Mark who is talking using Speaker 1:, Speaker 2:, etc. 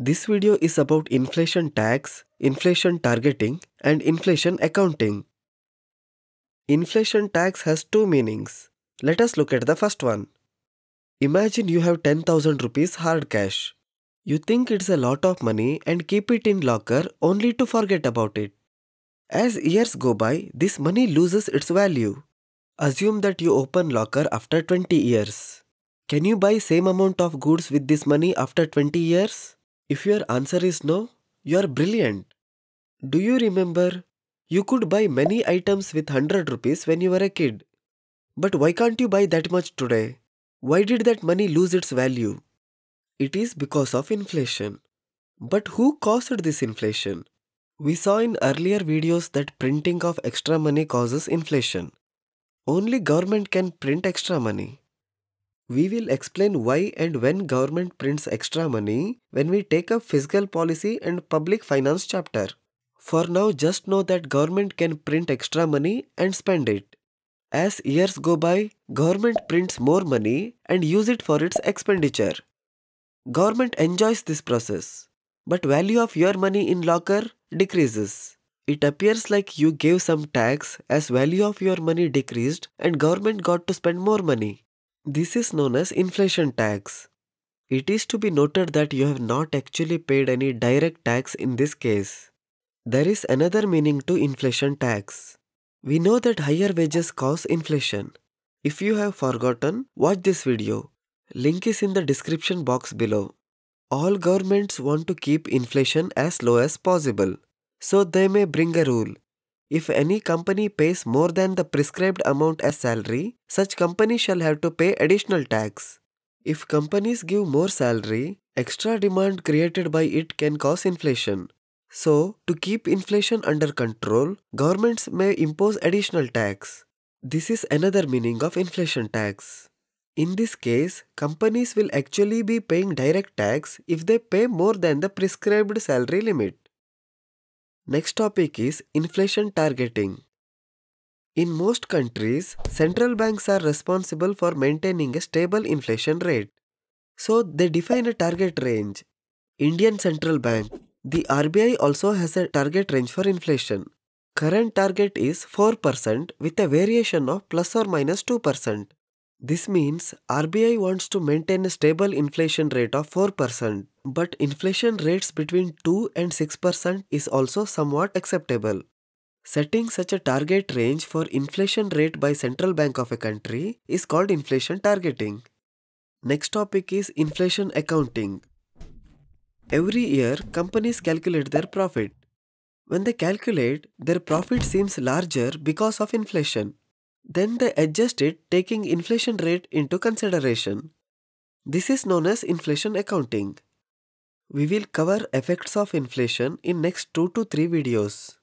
Speaker 1: This video is about inflation tax, inflation targeting, and inflation accounting. Inflation tax has two meanings. Let us look at the first one. Imagine you have 10,000 rupees hard cash. You think it's a lot of money and keep it in locker only to forget about it. As years go by, this money loses its value. Assume that you open locker after 20 years. Can you buy same amount of goods with this money after 20 years? If your answer is no, you are brilliant. Do you remember? You could buy many items with 100 rupees when you were a kid. But why can't you buy that much today? Why did that money lose its value? It is because of inflation. But who caused this inflation? We saw in earlier videos that printing of extra money causes inflation. Only government can print extra money. We will explain why and when government prints extra money when we take up fiscal policy and public finance chapter. For now just know that government can print extra money and spend it. As years go by, government prints more money and use it for its expenditure. Government enjoys this process, but value of your money in locker decreases. It appears like you gave some tax as value of your money decreased and government got to spend more money. This is known as inflation tax. It is to be noted that you have not actually paid any direct tax in this case. There is another meaning to inflation tax. We know that higher wages cause inflation. If you have forgotten, watch this video. Link is in the description box below. All governments want to keep inflation as low as possible, so they may bring a rule. If any company pays more than the prescribed amount as salary, such company shall have to pay additional tax. If companies give more salary, extra demand created by it can cause inflation. So, to keep inflation under control, governments may impose additional tax. This is another meaning of inflation tax. In this case, companies will actually be paying direct tax if they pay more than the prescribed salary limit. Next topic is inflation targeting. In most countries, central banks are responsible for maintaining a stable inflation rate. So they define a target range. Indian Central Bank, the RBI also has a target range for inflation. Current target is 4% with a variation of plus or minus 2%. This means RBI wants to maintain a stable inflation rate of 4%, but inflation rates between 2 and 6% is also somewhat acceptable. Setting such a target range for inflation rate by central bank of a country is called inflation targeting. Next topic is inflation accounting. Every year, companies calculate their profit. When they calculate, their profit seems larger because of inflation. Then they adjust it taking inflation rate into consideration. This is known as inflation accounting. We will cover effects of inflation in next 2 to 3 videos.